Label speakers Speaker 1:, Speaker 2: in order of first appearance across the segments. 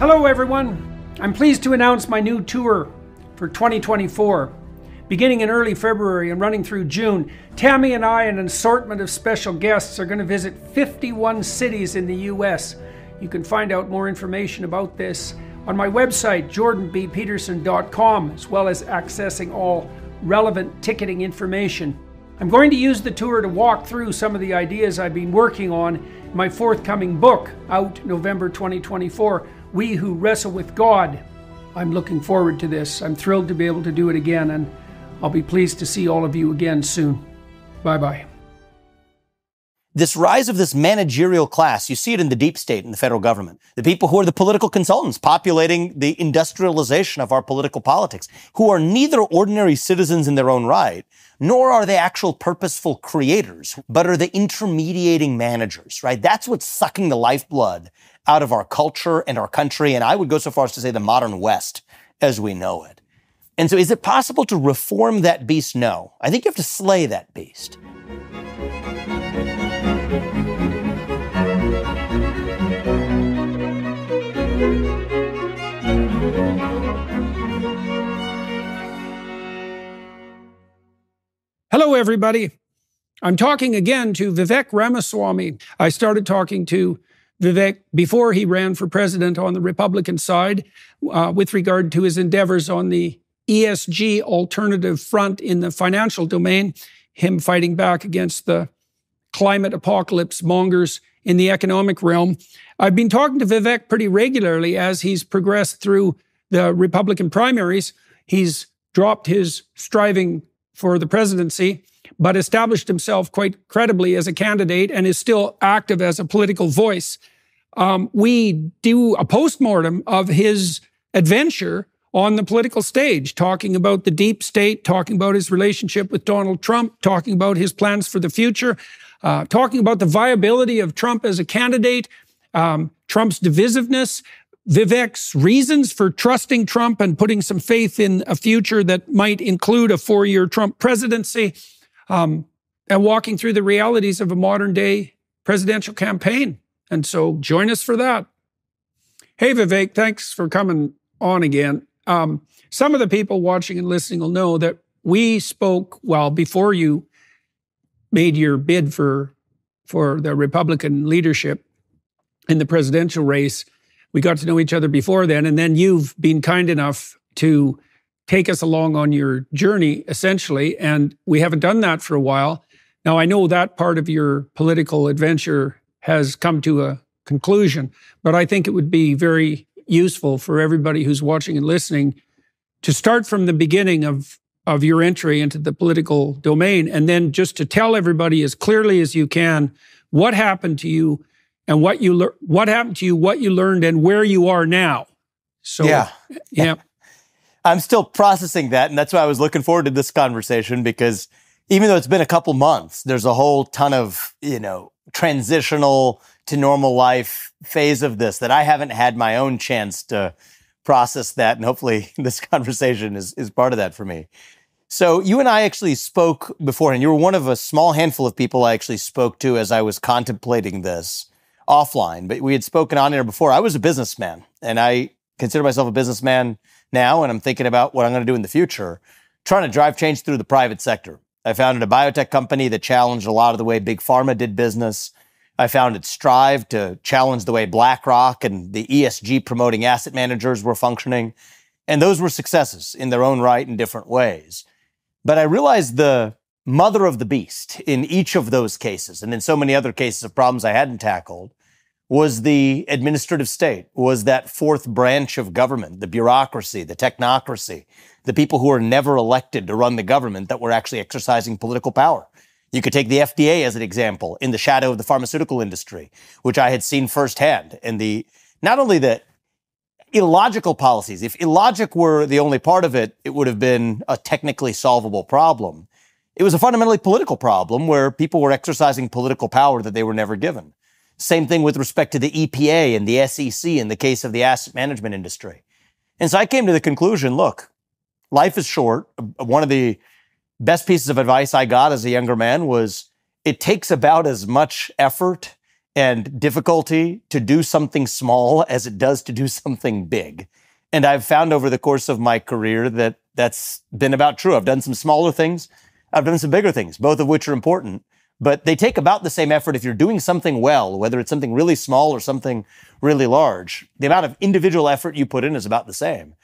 Speaker 1: Hello, everyone. I'm pleased to announce my new tour for 2024. Beginning in early February and running through June, Tammy and I and an assortment of special guests are going to visit 51 cities in the U.S. You can find out more information about this on my website, jordanbpeterson.com, as well as accessing all relevant ticketing information. I'm going to use the tour to walk through some of the ideas I've been working on in my forthcoming book, out November 2024 We Who Wrestle with God. I'm looking forward to this. I'm thrilled to be able to do it again, and I'll be pleased to see all of you again soon. Bye bye.
Speaker 2: This rise of this managerial class, you see it in the deep state in the federal government. The people who are the political consultants populating the industrialization of our political politics, who are neither ordinary citizens in their own right, nor are they actual purposeful creators, but are the intermediating managers, right? That's what's sucking the lifeblood out of our culture and our country. And I would go so far as to say the modern West as we know it. And so is it possible to reform that beast? No. I think you have to slay that beast.
Speaker 1: Everybody. I'm talking again to Vivek Ramaswamy. I started talking to Vivek before he ran for president on the Republican side uh, with regard to his endeavors on the ESG alternative front in the financial domain, him fighting back against the climate apocalypse mongers in the economic realm. I've been talking to Vivek pretty regularly as he's progressed through the Republican primaries. He's dropped his striving for the presidency, but established himself quite credibly as a candidate and is still active as a political voice. Um, we do a postmortem of his adventure on the political stage, talking about the deep state, talking about his relationship with Donald Trump, talking about his plans for the future, uh, talking about the viability of Trump as a candidate, um, Trump's divisiveness, Vivek's reasons for trusting Trump and putting some faith in a future that might include a four year Trump presidency, um, and walking through the realities of a modern day presidential campaign. And so join us for that. Hey, Vivek, thanks for coming on again. Um, some of the people watching and listening will know that we spoke, well, before you made your bid for, for the Republican leadership in the presidential race we got to know each other before then. And then you've been kind enough to take us along on your journey, essentially. And we haven't done that for a while. Now, I know that part of your political adventure has come to a conclusion, but I think it would be very useful for everybody who's watching and listening to start from the beginning of, of your entry into the political domain and then just to tell everybody as clearly as you can what happened to you and what you learned, what happened to you, what you learned, and where you are now.
Speaker 2: So, yeah, yeah. I'm still processing that, and that's why I was looking forward to this conversation because even though it's been a couple months, there's a whole ton of you know transitional to normal life phase of this that I haven't had my own chance to process that, and hopefully this conversation is is part of that for me. So you and I actually spoke before, and you were one of a small handful of people I actually spoke to as I was contemplating this offline, but we had spoken on air before. I was a businessman and I consider myself a businessman now, and I'm thinking about what I'm going to do in the future, trying to drive change through the private sector. I founded a biotech company that challenged a lot of the way big pharma did business. I founded Strive to challenge the way BlackRock and the ESG promoting asset managers were functioning. And those were successes in their own right in different ways. But I realized the mother of the beast in each of those cases and in so many other cases of problems I hadn't tackled was the administrative state, was that fourth branch of government, the bureaucracy, the technocracy, the people who were never elected to run the government that were actually exercising political power. You could take the FDA as an example in the shadow of the pharmaceutical industry, which I had seen firsthand. And the not only the illogical policies, if illogic were the only part of it, it would have been a technically solvable problem. It was a fundamentally political problem where people were exercising political power that they were never given. Same thing with respect to the EPA and the SEC in the case of the asset management industry. And so I came to the conclusion look, life is short. One of the best pieces of advice I got as a younger man was it takes about as much effort and difficulty to do something small as it does to do something big. And I've found over the course of my career that that's been about true. I've done some smaller things, I've done some bigger things, both of which are important, but they take about the same effort if you're doing something well, whether it's something really small or something really large. The amount of individual effort you put in is about the same.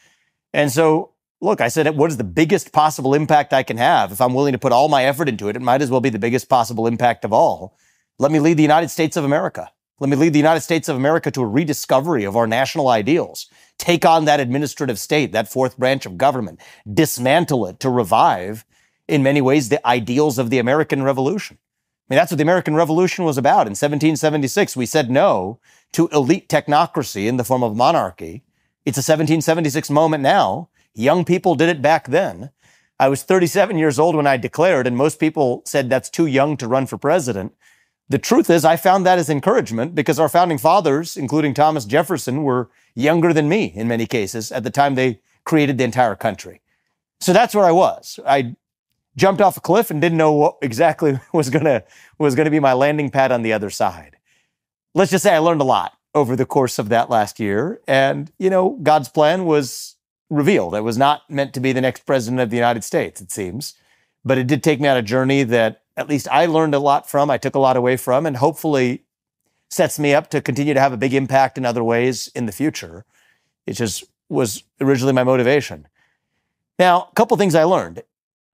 Speaker 2: And so, look, I said, what is the biggest possible impact I can have? If I'm willing to put all my effort into it, it might as well be the biggest possible impact of all. Let me lead the United States of America. Let me lead the United States of America to a rediscovery of our national ideals. Take on that administrative state, that fourth branch of government, dismantle it to revive, in many ways, the ideals of the American Revolution. I mean, that's what the American Revolution was about. In 1776, we said no to elite technocracy in the form of monarchy. It's a 1776 moment now. Young people did it back then. I was 37 years old when I declared, and most people said that's too young to run for president. The truth is, I found that as encouragement because our founding fathers, including Thomas Jefferson, were younger than me in many cases at the time they created the entire country. So that's where I was. I jumped off a cliff and didn't know what exactly was gonna was gonna be my landing pad on the other side. Let's just say I learned a lot over the course of that last year, and you know, God's plan was revealed. It was not meant to be the next president of the United States, it seems, but it did take me on a journey that at least I learned a lot from, I took a lot away from, and hopefully sets me up to continue to have a big impact in other ways in the future. It just was originally my motivation. Now, a couple things I learned.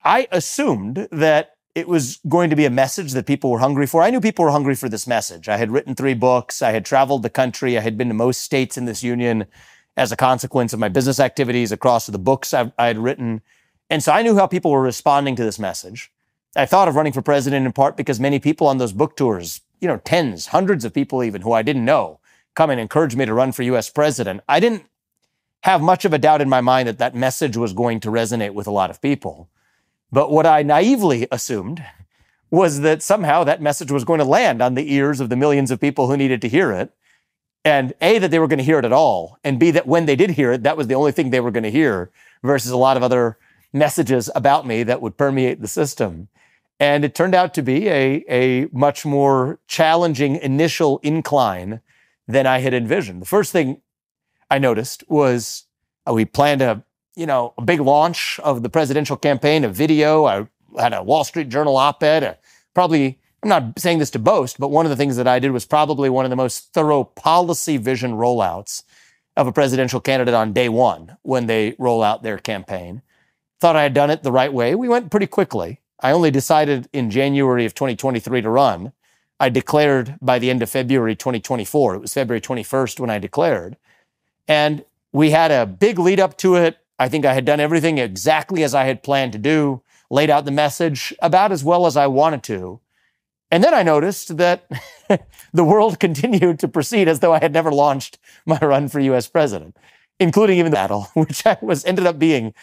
Speaker 2: I assumed that it was going to be a message that people were hungry for. I knew people were hungry for this message. I had written three books. I had traveled the country. I had been to most states in this union as a consequence of my business activities across the books I, had written. And so I knew how people were responding to this message. I thought of running for president in part because many people on those book tours, you know, tens, hundreds of people even who I didn't know, come and encourage me to run for US president. I didn't have much of a doubt in my mind that that message was going to resonate with a lot of people. But what I naively assumed was that somehow that message was going to land on the ears of the millions of people who needed to hear it. And A, that they were going to hear it at all. And B, that when they did hear it, that was the only thing they were going to hear versus a lot of other messages about me that would permeate the system. And it turned out to be a, a much more challenging initial incline than I had envisioned. The first thing I noticed was uh, we planned a, you know, a big launch of the presidential campaign, a video. I had a Wall Street Journal op-ed, probably, I'm not saying this to boast, but one of the things that I did was probably one of the most thorough policy vision rollouts of a presidential candidate on day one when they roll out their campaign. Thought I had done it the right way. We went pretty quickly. I only decided in January of 2023 to run. I declared by the end of February 2024. It was February 21st when I declared. And we had a big lead up to it. I think I had done everything exactly as I had planned to do, laid out the message about as well as I wanted to. And then I noticed that the world continued to proceed as though I had never launched my run for US president including even the battle, which I was ended up being